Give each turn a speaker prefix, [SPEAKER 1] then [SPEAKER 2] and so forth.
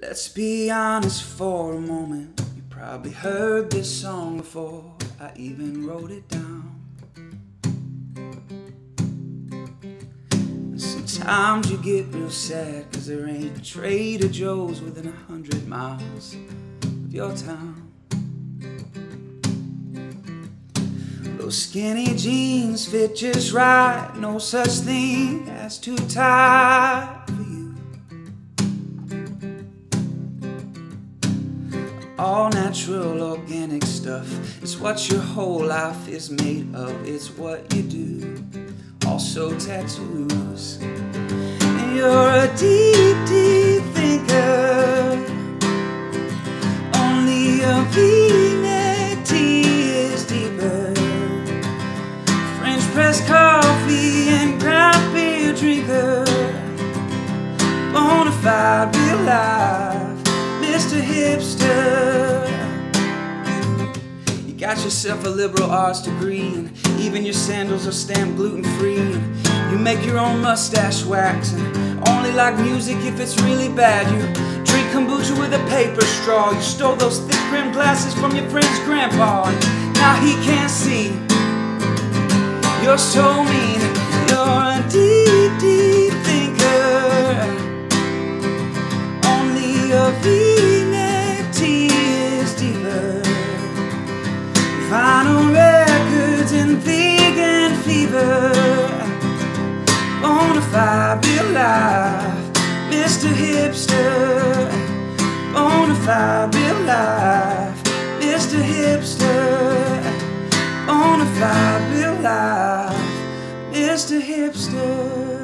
[SPEAKER 1] Let's be honest for a moment. You probably heard this song before I even wrote it down. Sometimes you get real sad cause there ain't a Trader Joe's within a hundred miles of your town. Those skinny jeans fit just right, no such thing as too tight for you. All natural, organic stuff is what your whole life is made of, it's what you do. Also, tattoos. You're a deep, deep thinker. Only a V-neck tee is deeper. French press coffee and craft beer drinker. Bonafide real life, Mr. Hipster. Got yourself a liberal arts degree, and even your sandals are stamped gluten free. You make your own mustache wax, and only like music if it's really bad. You drink kombucha with a paper straw. You stole those thick rimmed glasses from your friend's grandpa, and now he can't see. You're so mean, you're a deep, deep thinker. Only a v-neck fever. Bonafide real life, Mr. Hipster. Bonafide real life, Mr. Hipster. Bonafide real life, Mr. Hipster.